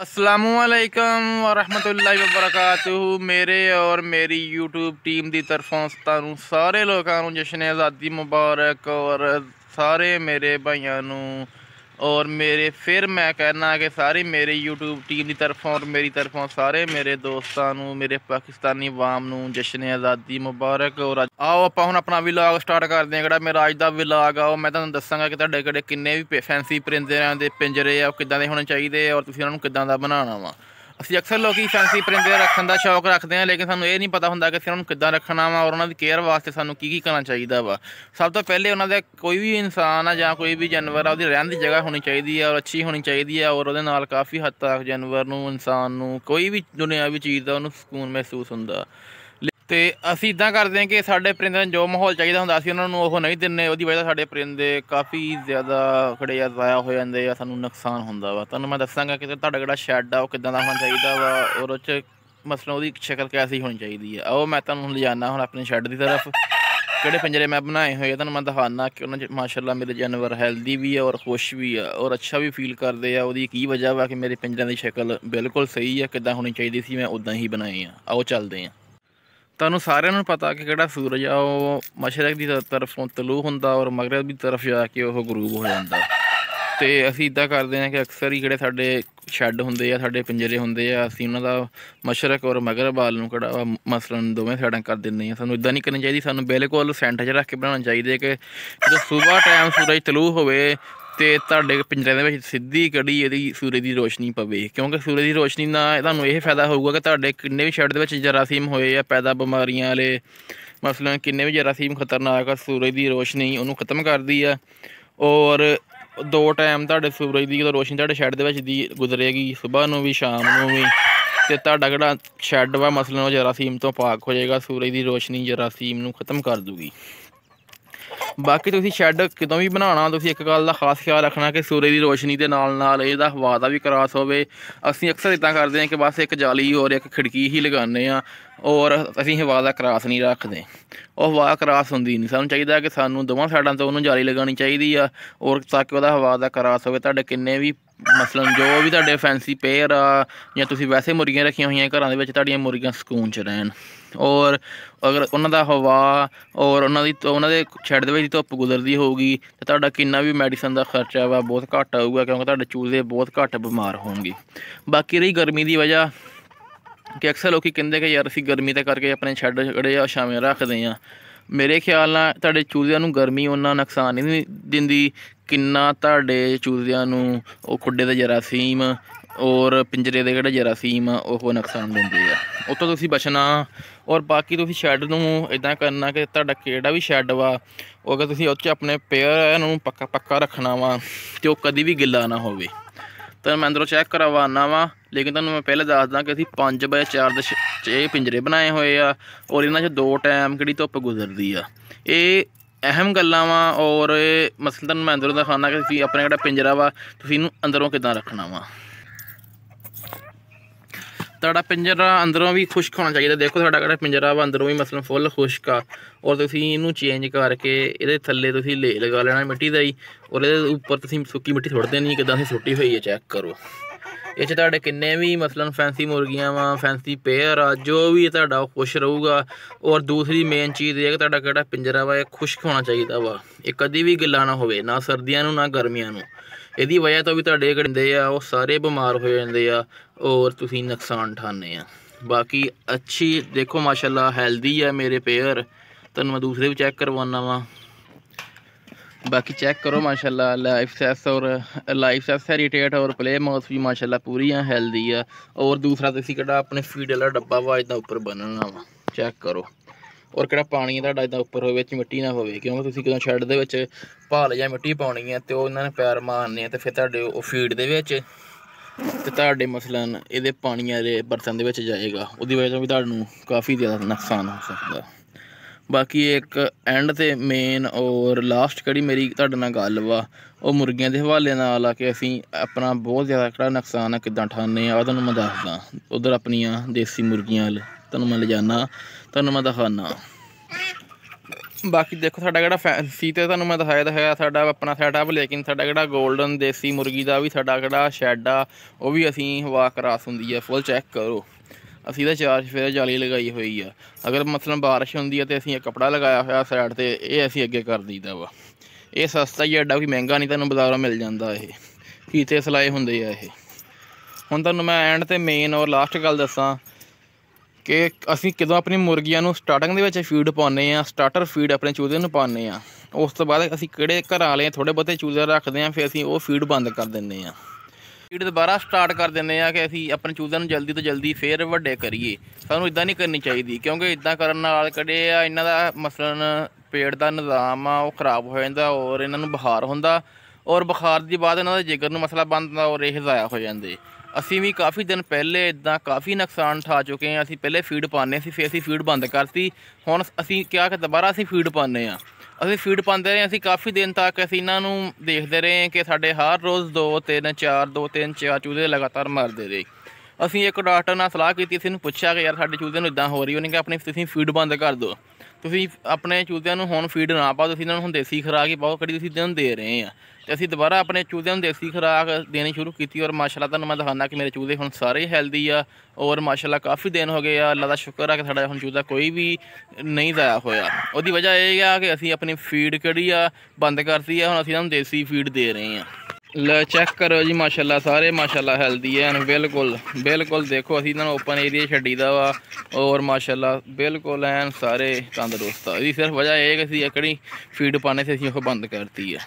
ਅਸਲਾਮੁਅਲੈਕਮ ਵਰਹਿਮਤੁਲਾਹਿ ਵਬਰਕਾਤੁਹੂ ਮੇਰੇ ਔਰ ਮੇਰੀ YouTube ਟੀਮ ਦੀ ਤਰਫੋਂ ਤੁਹਾਨੂੰ ਸਾਰੇ ਲੋਕਾਂ ਨੂੰ ਜਸ਼ਨ ਆਜ਼ਾਦੀ ਮੁਬਾਰਕ ਔਰ ਸਾਰੇ ਮੇਰੇ ਭਾਈਆਂ ਨੂੰ ਔਰ ਮੇਰੇ ਫਿਰ ਮੈਂ ਕਹਿਣਾ ਕਿ ਸਾਰੀ ਮੇਰੀ YouTube ਟੀਮ ਦੀ ਤਰਫੋਂ ਔਰ ਮੇਰੀ ਤਰਫੋਂ ਸਾਰੇ ਮੇਰੇ ਦੋਸਤਾਂ ਨੂੰ, ਮੇਰੇ ਪਾਕਿਸਤਾਨੀ ਆਵਾਮ ਨੂੰ, ਜਸ਼ਨ ਆਜ਼ਾਦੀ ਮੁਬਾਰਕ। ਔਰ ਆਓ ਆਪਾਂ ਹੁਣ ਆਪਣਾ ਵਲੌਗ ਸਟਾਰਟ ਕਰਦੇ ਹਾਂ। ਜਿਹੜਾ ਮੇਰਾ ਅੱਜ ਦਾ ਵਲੌਗ ਆ, ਉਹ ਮੈਂ ਤੁਹਾਨੂੰ ਦੱਸਾਂਗਾ ਕਿ ਤੁਹਾਡੇ ਕਿਹੜੇ ਕਿੰਨੇ ਵੀ ਫੈਂਸੀ ਪਰਿੰਦਿਆਂ ਦੇ ਪਿੰਜਰੇ ਆ, ਉਹ ਕਿੱਦਾਂ ਦੇ ਹੋਣੇ ਚਾਹੀਦੇ ਔਰ ਤੁਸੀਂ ਉਹਨਾਂ ਨੂੰ ਕਿੱਦਾਂ ਦਾ ਬਣਾਉਣਾ ਵਾ। ਅਸੀਂ ਅਕਸਰ ਲੋਕੀ ਫੈਂਸੀ ਪਰਿੰਦੇ ਰੱਖਣ ਦਾ ਸ਼ੌਕ ਰੱਖਦੇ ਆ ਲੇਕਿਨ ਸਾਨੂੰ ਇਹ ਨਹੀਂ ਪਤਾ ਹੁੰਦਾ ਕਿ ਅਸੀਂ ਉਹਨਾਂ ਨੂੰ ਕਿੱਦਾਂ ਰੱਖਣਾ ਵਾ ਔਰ ਉਹਨਾਂ ਦੀ ਕੇਅਰ ਵਾਸਤੇ ਸਾਨੂੰ ਕੀ ਕੀ ਕਰਨਾ ਚਾਹੀਦਾ ਵਾ। ਸਭ ਤੋਂ ਪਹਿਲੇ ਉਹਨਾਂ ਦਾ ਕੋਈ ਵੀ ਇਨਸਾਨ ਆ ਜਾਂ ਕੋਈ ਵੀ ਜਾਨਵਰ ਆ, ਉਹਦੀ ਰਹਿਣ ਦੀ ਜਗ੍ਹਾ ਹੋਣੀ ਚਾਹੀਦੀ ਆ ਔਰ ਅੱਛੀ ਹੋਣੀ ਚਾਹੀਦੀ ਆ ਔਰ ਉਹਦੇ ਨਾਲ ਕਾਫੀ ਹੱਦ ਤੱਕ ਜਾਨਵਰ ਨੂੰ, ਇਨਸਾਨ ਨੂੰ, ਕੋਈ ਵੀ ਦੁਨਿਆਵੀ ਚੀਜ਼ ਦਾ ਉਹਨੂੰ ਸਕੂਨ ਮਹਿਸੂਸ ਹੁੰਦਾ। ਤੇ ਅਸੀਂ ਇਦਾਂ ਕਰਦੇ ਹਾਂ ਕਿ ਸਾਡੇ ਪਰਿੰਦੇ ਨੂੰ ਜੋ ਮਾਹੌਲ ਚਾਹੀਦਾ ਹੁੰਦਾ, ਅਸੀਂ ਉਹਨਾਂ ਨੂੰ ਉਹ ਨਹੀਂ ਦਿੰਨੇ, ਉਹਦੀ ਵਜ੍ਹਾ ਸਾਡੇ ਪਰਿੰਦੇ ਕਾਫੀ ਜ਼ਿਆਦਾ ਖੜੇ ਆ, ਜ਼ਾਇਆ ਹੋ ਜਾਂਦੇ ਆ, ਸਾਨੂੰ ਨੁਕਸਾਨ ਹੁੰਦਾ ਵਾ। ਤੁਹਾਨੂੰ ਮੈਂ ਦੱਸਾਂਗਾ ਕਿ ਤੁਹਾਡਾ ਜਿਹੜਾ ਸ਼ੈੱਡ ਆ, ਉਹ ਕਿਦਾਂ ਦਾ ਹੋਣਾ ਚਾਹੀਦਾ ਵਾ, ਔਰ ਉਹ 'ਚ ਮਸਲਾ ਉਹਦੀ ਸ਼ਕਲ ਕੈਸੀ ਹੋਣੀ ਚਾਹੀਦੀ ਆ। ਉਹ ਮੈਂ ਤੁਹਾਨੂੰ ਲਿਜਾਣਾ ਹੁਣ ਆਪਣੇ ਸ਼ੈੱਡ ਦੀ ਤਰਫ। ਕਿਹੜੇ ਪਿੰਜਰੇ ਮੈਂ ਬਣਾਏ ਹੋਏ ਆ, ਤੁਹਾਨੂੰ ਮੈਂ ਦਿਖਾਣਾ ਕਿ ਉਹਨਾਂ 'ਚ ਮਾਸ਼ਾਅੱਲਾ ਮੇਰੇ ਜਾਨਵਰ ਹੈਲਦੀ ਵੀ ਆ ਔਰ ਖੁਸ਼ ਵੀ ਆ, ਔਰ ਅੱਛਾ ਵੀ ਫੀਲ ਕਰਦੇ ਆ। ਉਹਦੀ ਕੀ ਵਜ੍ਹਾ ਵਾ ਕਿ ਮੇਰੇ ਪਿੰਜਰਿਆਂ ਦੀ ਸ਼ਕਲ ਬਿਲਕੁਲ ਸਹੀ ਆ, ਕਿਦਾਂ ਹੋਣੀ ਚਾਹੀਦੀ ਸੀ, ਮੈਂ ਉਦਾਂ ਹੀ ਬਣਾਏ ਆ। ਆਓ, ਚੱਲਦੇ ਆ। ਤੁਹਾਨੂੰ ਸਾਰਿਆਂ ਨੂੰ ਪਤਾ ਕਿ ਕਿਹੜਾ ਸੂਰਜ ਆ, ਉਹ ਮਸ਼ਰਕ ਦੀ ਤਰਫੋਂ ਤਲੂ ਹੁੰਦਾ ਔਰ ਮਗਰਬ ਦੀ ਤਰਫ ਜਾ ਕੇ ਉਹ ਗਰੂਬ ਹੋ ਜਾਂਦਾ। ਤੇ ਅਸੀਂ ਇਦਾਂ ਕਰਦੇ ਹਾਂ ਕਿ ਅਕਸਰ ਹੀ ਜਿਹੜੇ ਸਾਡੇ ਸ਼ੈੱਡ ਹੁੰਦੇ ਆ, ਸਾਡੇ ਪਿੰਜਰੇ ਹੁੰਦੇ ਆ, ਅਸੀਂ ਉਹਨਾਂ ਦਾ ਮਸ਼ਰਕ ਔਰ ਮਗਰਬ ਵਾਲ ਨੂੰ ਕਿਹੜਾ ਮਸਲਨ ਦੋਵੇਂ ਸਾਈਡਾਂ ਕਰ ਦਿੰਦੇ ਆ ਸਾਨੂੰ ਇਦਾਂ ਨਹੀਂ ਕਰਨੀ ਚਾਹੀਦੀ, ਸਾਨੂੰ ਬਿਲਕੁਲ ਸੈਂਟਰ 'ਚ ਰੱਖ ਕੇ ਬਣਾਉਣਾ ਚਾਹੀਦਾ ਕਿ ਜਦੋਂ ਸਵੇਰ ਟਾਈਮ ਸੂਰਜ ਤਲੂ ਹੋਵੇ ਤੇ ਤੁਹਾਡੇ ਪਿੰਜਰੇ ਦੇ ਵਿੱਚ ਸਿੱਧੀ ਕੜੀ ਇਹਦੀ ਸੂਰਜ ਦੀ ਰੋਸ਼ਨੀ ਪਵੇ? ਕਿਉਂਕਿ ਸੂਰਜ ਦੀ ਰੋਸ਼ਨੀ ਨਾਲ ਤੁਹਾਨੂੰ ਇਹ ਫਾਇਦਾ ਹੋਊਗਾ ਕਿ ਤੁਹਾਡੇ ਕਿੰਨੇ ਵੀ ਸ਼ੈੱਡ ਦੇ ਵਿੱਚ ਜਰਾਸੀਮ ਹੋਏ ਆ ਪੈਦਾ ਬਿਮਾਰੀਆਂ ਵਾਲੇ ਮਸਲਨ ਕਿੰਨੇ ਵੀ ਜਰਾਸੀਮ ਖਤਰਨਾਕ ਆ, ਸੂਰਜ ਦੀ ਰੋਸ਼ਨੀ ਉਹਨੂੰ ਖਤਮ ਕਰਦੀ ਆ। ਔਰ ਦੋ ਟਾਈਮ ਤੁਹਾਡੇ ਸੂਰਜ ਦੀ ਜਦੋਂ ਰੋਸ਼ਨੀ ਤੁਹਾਡੇ ਸ਼ੈੱਡ ਦੇ ਵਿੱਚ ਦੀ ਗੁਜ਼ਰੇਗੀ ਸਵੇਰ ਨੂੰ ਵੀ, ਸ਼ਾਮ ਨੂੰ ਵੀ, ਤੇ ਤੁਹਾਡਾ ਜਿਹੜਾ ਸ਼ੈੱਡ ਵਾ ਮਸਲਨ ਉਹ ਜਰਾਸੀਮ ਤੋਂ ਪਾਕ ਹੋ ਜਾਏਗਾ, ਸੂਰਜ ਦੀ ਰੋਸ਼ਨੀ ਜਰਾਸੀਮ ਨੂੰ ਖਤਮ ਕਰ ਦੂਗੀ। ਬਾਕੀ ਤੁਸੀਂ ਸ਼ੈੱਡ ਕਿਦੋਂ ਵੀ ਬਣਾਉਣਾ, ਤੁਸੀਂ ਇੱਕ ਗੱਲ ਦਾ ਖਾਸ ਖਿਆਲ ਰੱਖਣਾ ਕਿ ਸੂਰਜ ਦੀ ਰੋਸ਼ਨੀ ਦੇ ਨਾਲ ਨਾਲ ਇਹਦਾ ਹਵਾ ਦਾ ਵੀ ਕਰਾਸ ਹੋਵੇ। ਅਸੀਂ ਅਕਸਰ ਇਦਾਂ ਕਰਦੇ ਹਾਂ ਕਿ ਬਸ ਇੱਕ ਜਾਲੀ ਔਰ ਇੱਕ ਖਿੜਕੀ ਹੀ ਲਗਾਉਂਦੇ ਆ ਔਰ ਅਸੀਂ ਹਵਾ ਦਾ ਕ੍ਰਾਸ ਨਹੀਂ ਰੱਖਦੇ। ਉਹ ਹਵਾ ਕਰਾਸ ਹੁੰਦੀ ਨਹੀਂ। ਸਾਨੂੰ ਚਾਹੀਦਾ ਕਿ ਸਾਨੂੰ ਦੋਵਾਂ ਸਾਈਡਾਂ ਤੋਂ ਉਹਨੂੰ ਜਾਲੀ ਲਗਾਉਣੀ ਚਾਹੀਦੀ ਆ ਔਰ ਤਾਂ ਕਿ ਉਹਦਾ ਹਵਾ ਦਾ ਕ੍ਰਾਸ ਹੋਵੇ। ਤੁਹਾਡੇ ਕਿੰਨੇ ਵੀ ਮਸਲਨ ਜੋ ਵੀ ਤੁਹਾਡੇ ਫੈਂਸੀ ਪੇਅਰ ਆ ਜਾਂ ਤੁਸੀਂ ਵੈਸੇ ਮੁਰਗੀਆਂ ਰੱਖੀਆਂ ਹੋਈਆਂ ਘਰਾਂ ਦੇ ਵਿੱਚ, ਤੁਹਾਡੀਆਂ ਮੁਰਗੀਆਂ ਸਕੂਨ 'ਚ ਰਹਿਣ। ਔਰ ਅਗਰ ਉਹਨਾਂ ਦਾ ਹਵਾ ਔਰ ਉਹਨਾਂ ਦੀ ਉਹਨਾਂ ਦੇ ਛੱਡ ਦੇ ਵਿੱਚ ਧੁੱਪ ਗੁਜ਼ਰਦੀ ਹੋਊਗੀ, ਤੇ ਤੁਹਾਡਾ ਕਿੰਨਾ ਵੀ ਮੈਡੀਸਨ ਦਾ ਖਰਚਾ ਵਾ ਬਹੁਤ ਘੱਟ ਆਊਗਾ, ਕਿਉਂਕਿ ਤੁਹਾਡੇ ਚੂਜ਼ੇ ਬਹੁਤ ਘੱਟ ਬਿਮਾਰ ਹੋਣਗੇ। ਬਾਕੀ ਰਹੀ ਗਰਮੀ ਦੀ ਵਜ੍ਹਾ ਕਿ ਅਕਸਰ ਲੋਕੀ ਕਹਿੰਦੇ ਕਿ ਯਾਰ ਅਸੀਂ ਗਰਮੀ ਦੇ ਕਰਕੇ ਆਪਣੇ ਸ਼ੈੱਡ ਜਿਹੜੇ ਆ, ਛਾਵੇਂ ਰੱਖਦੇ ਆ। ਮੇਰੇ ਖਿਆਲ ਨਾਲ ਤੁਹਾਡੇ ਚੂਜ਼ਿਆਂ ਨੂੰ ਗਰਮੀ ਉਹਨਾਂ ਨੁਕਸਾਨ ਨਹੀਂ ਦਿੰਦੀ, ਕਿੰਨਾ ਤੁਹਾਡੇ ਚੂਜ਼ਿਆਂ ਨੂੰ ਉਹ ਖੁੱਡੇ ਦੇ ਜਰਾਸੀਮ ਔਰ ਪਿੰਜਰੇ ਦੇ ਜਿਹੜੇ ਜਰਾਸੀਮ ਆ ਉਹ ਨੁਕਸਾਨ ਦਿੰਦੇ ਆ। ਉਹ ਤੋਂ ਤੁਸੀਂ ਬਚਣਾ, ਔਰ ਬਾਕੀ ਤੁਸੀਂ ਸ਼ੈੱਡ ਨੂੰ ਇਦਾਂ ਕਰਨਾ ਕਿ ਤੁਹਾਡਾ ਕਿਹੜਾ ਵੀ ਸ਼ੈੱਡ ਵਾ, ਉਹ ਅਗਰ ਤੁਸੀਂ ਉਹ 'ਚ ਆਪਣੇ ਪੇਅਰ ਨੂੰ ਪੱਕਾ ਪੱਕਾ ਰੱਖਣਾ ਵਾ, ਤੇ ਉਹ ਕਦੀ ਵੀ ਗਿੱਲਾ ਨਾ ਹੋਵੇ। ਤਾਂ ਮੈਂ ਅੰਦਰੋਂ ਚੈੱਕ ਕਰਵਾਉਣਾ ਵਾ, ਲੇਕਿਨ ਤੁਹਾਨੂੰ ਮੈਂ ਪਹਿਲੇ ਦੱਸਦਾ ਕਿ ਅਸੀਂ 5 ਬਾਏ 4 ਦੇ ਇਹ ਪਿੰਜਰੇ ਬਣਾਏ ਹੋਏ ਆ ਔਰ ਇਹਨਾਂ 'ਚ ਦੋ ਟਾਈਮ ਕਿਹੜੀ ਧੁੱਪ ਗੁਜ਼ਰਦੀ ਆ। ਇਹ ਅਹਿਮ ਗੱਲਾਂ ਵਾ ਔਰ ਮਸਲਨ ਮੈਂ ਅੰਦਰੋਂ ਦਿਖਾਣਾ ਕਿ ਤੁਸੀਂ ਆਪਣੇ ਜਿਹੜਾ ਪਿੰਜਰਾ ਵਾ, ਤੁਸੀਂ ਇਹਨੂੰ ਅੰਦਰੋਂ ਕਿਦਾਂ ਰੱਖਣਾ ਵਾ। ਤੁਹਾਡਾ ਪਿੰਜਰਾ ਅੰਦਰੋਂ ਵੀ ਖੁਸ਼ਕ ਹੋਣਾ ਚਾਹੀਦਾ। ਦੇਖੋ ਤੁਹਾਡਾ ਕਿਹੜਾ ਪਿੰਜਰਾ ਵਾ, ਅੰਦਰੋਂ ਵੀ ਮਸਲਨ ਫੁੱਲ ਖੁਸ਼ਕ ਆ। ਔਰ ਤੁਸੀਂ ਇਹਨੂੰ ਚੇਂਜ ਕਰਕੇ ਇਹਦੇ ਥੱਲੇ ਤੁਸੀਂ ਲੇ ਲਗਾ ਲੈਣਾ ਮਿੱਟੀ ਦਾ ਹੀ। ਔਰ ਇਹਦੇ ਉੱਪਰ ਤੁਸੀਂ ਸੁੱਕੀ ਮਿੱਟੀ ਸੁੱਟ ਦੇਣੀ ਕਿਦਾਂ ਦੀ ਸੁੱਟੀ ਹੋਈ ਹੈ ਚੈੱਕ ਕਰੋ। ਇਹ ਚ ਤੁਹਾਡੇ ਕਿੰਨੇ ਵੀ ਮਸਲਨ ਫੈਂਸੀ ਮੁਰਗੀਆਂ ਵਾ ਫੈਂਸੀ ਪੇਅਰ ਆ, ਜੋ ਵੀ ਤੁਹਾਡਾ ਉਹ ਖੁਸ਼ ਰਹੂਗਾ। ਔਰ ਦੂਸਰੀ ਮੇਨ ਚੀਜ਼ ਇਹ ਹੈ ਕਿ ਤੁਹਾਡਾ ਕਿਹੜਾ ਪਿੰਜਰਾ ਵਾ, ਇਹ ਖੁਸ਼ਕ ਹੋਣਾ ਚਾਹੀਦਾ ਵਾ। ਇਹ ਕਦੀ ਵੀ ਗਿੱਲਾ ਨਾ ਹੋਵੇ, ਨਾ ਸਰਦੀਆਂ ਨੂੰ, ਨਾ ਗਰਮੀਆਂ ਨੂੰ। ਇਹਦੀ ਵਜ੍ਹਾ ਤੋਂ ਵੀ ਤੁਹਾਡੇ ਗੰਦੇ ਆ, ਉਹ ਸਾਰੇ ਬਿਮਾਰ ਹੋ ਜਾਂਦੇ ਆ, ਔਰ ਤੁਸੀਂ ਨੁਕਸਾਨ ਠਾਣੇ ਆ। ਬਾਕੀ ਅੱਛੀ, ਦੇਖੋ ਮਾਸ਼ਾਅੱਲਾ ਹੈਲਦੀ ਆ ਮੇਰੇ ਪੇਅਰ ਤੁਹਾਨੂੰ ਮੈਂ ਦੂਸਰੇ ਵੀ ਚੈੱਕ ਕਰਵਾਉਣਾ ਵਾ। ਬਾਕੀ ਚੈੱਕ ਕਰੋ ਮਾਸ਼ਾਅੱਲਾ ਲਾਈਫ ਸੈਸ ਔਰ ਲਾਈਫ ਸੈਸ ਹੈਰੀਟੇਟ ਔਰ ਪਲੇ ਮਾਊਸ ਵੀ ਮਾਸ਼ਾਅੱਲਾ ਪੂਰੀਆਂ ਹੈਲਦੀ ਆ। ਔਰ ਦੂਸਰਾ ਤੁਸੀਂ ਕਿਹੜਾ ਆਪਣੇ ਫੀਡ ਵਾਲਾ ਡੱਬਾ ਵਾ ਇਦਾਂ ਉੱਪਰ ਬਣਨਾ ਵਾ। ਚੈੱਕ ਕਰੋ। ਔਰ ਕਿਹੜਾ ਪਾਣੀ ਤੁਹਾਡਾ ਇਦਾਂ ਉੱਪਰ ਹੋਵੇ ਵਿੱਚ ਮਿੱਟੀ ਨਾ ਹੋਵੇ? ਕਿਉਂਕਿ ਤੁਸੀਂ ਕਿਦੋਂ ਸ਼ੈੱਡ ਦੇ ਵਿੱਚ ਭਾਲ ਜਾਂ ਮਿੱਟੀ ਪਾਉਣੀ ਹੈ ਤੇ ਉਹ ਇਹਨਾਂ ਨੇ ਪੈਰ ਮਾਰਨੇ ਆ ਤੇ ਫਿਰ ਤੁਹਾਡੇ ਉਹ ਫੀਡ ਦੇ ਵਿੱਚ ਤੇ ਤੁਹਾਡੇ ਮਸਲਨ ਇਹਦੇ ਪਾਣੀ ਵਾਲੇ ਬਰਤਨ ਦੇ ਵਿੱਚ ਜਾਏਗਾ। ਉਹਦੀ ਵਜ੍ਹਾ ਤੋਂ ਵੀ ਤੁਹਾਨੂੰ ਕਾਫੀ ਜ਼ਿਆਦਾ ਨੁਕਸਾਨ ਹੋ ਸਕਦਾ। ਬਾਕੀ ਇੱਕ ਐਂਡ ਤੇ ਮੇਨ ਔਰ ਲਾਸਟ ਕਿਹੜੀ ਮੇਰੀ ਤੁਹਾਡੇ ਨਾਲ ਗੱਲ ਵਾ, ਉਹ ਮੁਰਗੀਆਂ ਦੇ ਹਵਾਲੇ ਨਾਲ ਆ ਕੇ ਅਸੀਂ ਆਪਣਾ ਬਹੁਤ ਜ਼ਿਆਦਾ ਕਿਹੜਾ ਨੁਕਸਾਨ ਆ, ਕਿਦਾਂ ਠਾਣੇ ਆ ਤੁਹਾਨੂੰ ਮੈਂ ਦੱਸਦਾ। ਉਧਰ ਆਪਣੀਆਂ ਦੇਸੀ ਮੁਰਗੀਆਂ ਤੁਹਾਨੂੰ ਮੈਂ ਲਿਜਾਣਾ ਤੁਹਾਨੂੰ ਮੈਂ ਦਿਖਾਣਾ ਬਾਕੀ ਦੇਖੋ ਸਾਡਾ ਕਿਹੜਾ ਫੈਂਸੀ ਤੇ ਤੁਹਾਨੂੰ ਮੈਂ ਦਿਖਾਇਆ ਦਿਖਾਇਆ ਸਾਡਾ ਆਪਣਾ ਸੈਟਅਪ ਲੇਕਿਨ ਸਾਡਾ ਕਿਹੜਾ 골ਡਨ ਦੇਸੀ ਮੁਰਗੀ ਦਾ ਵੀ ਸਾਡਾ ਕਿਹੜਾ ਸ਼ੈੱਡ ਆ, ਉਹ ਵੀ ਅਸੀਂ ਹਵਾ ਕਰਾਸ ਹੁੰਦੀ ਆ ਫੁੱਲ ਚੈੱਕ ਕਰੋ। ਅਸੀਂ ਤਾਂ ਚਾਰ ਫੇਰ ਜਾਲੀ ਲਗਾਈ ਹੋਈ ਆ। ਅਗਰ ਮਤਲਬ ਬਾਰਿਸ਼ ਹੁੰਦੀ ਆ ਤੇ ਅਸੀਂ ਇਹ ਕਪੜਾ ਲਗਾਇਆ ਹੋਇਆ ਸਾਈਡ ਤੇ, ਇਹ ਅਸੀਂ ਅੱਗੇ ਕਰ ਦਈਦਾ ਵਾ। ਇਹ ਸਸਤਾ ਹੀ ਐਡਾ ਕੋਈ ਮਹਿੰਗਾ ਨਹੀਂ, ਤੁਹਾਨੂੰ ਬਾਜ਼ਾਰੋਂ ਮਿਲ ਜਾਂਦਾ ਇਹ। ਕੀਤੇ ਸਲਾਏ ਹੁੰਦੇ ਆ ਇਹ। ਹੁਣ ਤੁਹਾਨੂੰ ਮੈਂ ਐਂਡ ਤੇ ਮੇਨ ਔਰ ਲਾਸਟ ਗੱਲ ਦੱਸਾਂ ਕਿ ਅਸੀਂ ਕਿਦੋਂ ਆਪਣੀ ਮੁਰਗੀਆਂ ਨੂੰ ਸਟਾਰਟਿੰਗ ਦੇ ਵਿੱਚ ਫੀਡ ਪਾਉਂਦੇ ਆ ਸਟਾਰਟਰ ਫੀਡ ਆਪਣੇ ਚੂਜ਼ੇ ਨੂੰ ਪਾਉਂਦੇ ਆ। ਉਸ ਤੋਂ ਬਾਅਦ ਅਸੀਂ ਕਿਹੜੇ ਘਰਾਂ ਵਾਲੇ ਥੋੜੇ ਬਹੁਤੇ ਚੂਜ਼ੇ ਰੱਖਦੇ ਆ, ਫਿਰ ਅਸੀਂ ਉਹ ਫੀਡ ਬੰਦ ਕਰ ਦਿੰਦੇ ਆ। ਫੀਡ ਦੁਬਾਰਾ ਸਟਾਰਟ ਕਰ ਦਿੰਦੇ ਆ ਕਿ ਅਸੀਂ ਆਪਣੇ ਚੂਜ਼ਾਂ ਨੂੰ ਜਲਦੀ ਤੋਂ ਜਲਦੀ ਫੇਰ ਵੱਡੇ ਕਰੀਏ। ਸਾਨੂੰ ਇਦਾਂ ਨਹੀਂ ਕਰਨੀ ਚਾਹੀਦੀ, ਕਿਉਂਕਿ ਇਦਾਂ ਕਰਨ ਨਾਲ ਕਿਹੜੇ ਆ, ਇਹਨਾਂ ਦਾ ਮਸਲਨ ਪੇਟ ਦਾ ਨਿਜ਼ਾਮ ਆ, ਉਹ ਖਰਾਬ ਹੋ ਜਾਂਦਾ ਔਰ ਇਹਨਾਂ ਨੂੰ ਬੁਖਾਰ ਹੁੰਦਾ ਔਰ ਬੁਖਾਰ ਦੀ ਬਾਅਦ ਇਹਨਾਂ ਦਾ ਜਿਗਰ ਨੂੰ ਮਸਲਾ ਬੰਦ ਹੁੰਦਾ ਔਰ ਇਹ ਜ਼ਾਇਆ ਹੋ ਜਾਂਦੇ। ਅਸੀਂ ਵੀ ਕਾਫੀ ਦਿਨ ਪਹਿਲੇ ਇਦਾਂ ਕਾਫੀ ਨੁਕਸਾਨ ਠਾ ਚੁੱਕੇ ਹਾਂ, ਅਸੀਂ ਪਹਿਲੇ ਫੀਡ ਪਾਉਂਦੇ ਸੀ ਫਿਰ ਅਸੀਂ ਫੀਡ ਬੰਦ ਕਰਤੀ। ਹੁਣ ਅਸੀਂ ਕਿਹਾ ਕਿ ਦੁਬਾਰਾ ਅਸੀਂ ਫੀਡ ਪਾਉਂਦੇ ਆ ਅਸੀਂ ਫੀਡ ਪਾਉਂਦੇ ਰਹੇ ਅਸੀਂ ਕਾਫੀ ਦਿਨ ਤੱਕ ਅਸੀਂ ਇਹਨਾਂ ਨੂੰ ਦੇਖਦੇ ਰਹੇ ਕਿ ਸਾਡੇ ਹਰ ਰੋਜ਼ 2 3 4 2 3 4 ਚੂਹੇ ਲਗਾਤਾਰ ਮਰਦੇ ਰਹੇ। ਅਸੀਂ ਇੱਕ ਡਾਕਟਰ ਨਾਲ ਸਲਾਹ ਕੀਤੀ ਸੀ ਇਹਨੂੰ ਪੁੱਛਿਆ ਕਿ ਯਾਰ ਸਾਡੇ ਚੂਹੇ ਨੂੰ ਇਦਾਂ ਹੋ ਰਹੀ ਉਹਨੇ ਕਿ ਆਪਣੀ ਤੁਸੀਂ ਫੀਡ ਬੰਦ ਕਰ ਦਿਓ। ਤੁਸੀਂ ਆਪਣੇ ਚੂਹਿਆਂ ਨੂੰ ਹੁਣ ਫੀਡ ਨਾ ਪਾਓ, ਤੁਸੀਂ ਇਹਨਾਂ ਨੂੰ ਹੁਣ ਦੇਸੀ ਖੁਰਾਕ ਹੀ ਪਾਓ, ਕਿਹੜੀ ਤੁਸੀਂ ਇਹਨਾਂ ਨੂੰ ਦੇ ਰਹੇ ਆ। ਤੇ ਅਸੀਂ ਦੁਬਾਰਾ ਆਪਣੇ ਚੂਹਿਆਂ ਨੂੰ ਦੇਸੀ ਖੁਰਾਕ ਦੇਣੀ ਸ਼ੁਰੂ ਕੀਤੀ ਔਰ ਮਾਸ਼ਾਅੱਲਾ ਤੁਹਾਨੂੰ ਮੈਂ ਦਿਖਾਣਾ ਕਿ ਮੇਰੇ ਚੂਹੇ ਹੁਣ ਸਾਰੇ ਹੈਲਦੀ ਆ ਔਰ ਮਾਸ਼ਾਅੱਲਾ ਕਾਫੀ ਦਿਨ ਹੋ ਗਏ ਆ ਅੱਲਾ ਦਾ ਸ਼ੁਕਰ ਆ ਕਿ ਸਾਡਾ ਹੁਣ ਚੂਹਾ ਕੋਈ ਵੀ ਨਹੀਂ ਜ਼ਾਇਆ ਹੋਇਆ। ਉਹਦੀ ਵਜ੍ਹਾ ਇਹ ਆ ਕਿ ਅਸੀਂ ਆਪਣੀ ਫੀਡ ਕਿਹੜੀ ਆ, ਬੰਦ ਕਰਤੀ ਆ, ਹੁਣ ਅਸੀਂ ਇਹਨਾਂ ਨੂੰ ਦੇਸੀ ਫੀਡ ਦੇ ਰਹੇ ਆ। ਲੈ ਚੈੱਕ ਕਰੋ ਜੀ, ਮਾਸ਼ਾਅੱਲਾ ਸਾਰੇ ਮਾਸ਼ਾਅੱਲਾ ਹੈਲਦੀ ਐਨ ਬਿਲਕੁਲ ਬਿਲਕੁਲ ਦੇਖੋ, ਅਸੀਂ ਇਹਨਾਂ ਨੂੰ ਓਪਨ ਏਰੀਆ ਛੱਡੀਦਾ ਵਾ ਔਰ ਮਾਸ਼ਾਅੱਲਾ ਬਿਲਕੁਲ ਐਨ ਸਾਰੇ ਤੰਦਰੁਸਤ ਆ। ਇਹਦੀ ਸਿਰਫ ਵਜ੍ਹਾ ਇਹ ਕਿ ਅਸੀਂ ਇਕੜੀ ਫੀਡ ਪਾਣੇ ਸੀ, ਅਸੀਂ ਉਹ ਬੰਦ ਕਰਤੀ ਆ।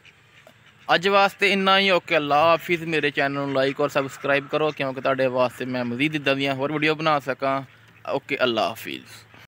ਅੱਜ ਵਾਸਤੇ ਇੰਨਾ ਹੀ, ਓਕੇ, ਅੱਲਾ ਹਾਫਿਜ਼। ਮੇਰੇ ਚੈਨਲ ਨੂੰ ਲਾਈਕ ਔਰ ਸਬਸਕ੍ਰਾਈਬ ਕਰੋ, ਕਿਉਂਕਿ ਤੁਹਾਡੇ ਵਾਸਤੇ ਮੈਂ ਮਜ਼ੀਦ ਇਦਾਂ ਦੀਆਂ ਹੋਰ ਵੀਡੀਓ ਬਣਾ ਸਕਾਂ। ਓਕੇ, ਅੱਲਾ ਹਾਫਿਜ਼।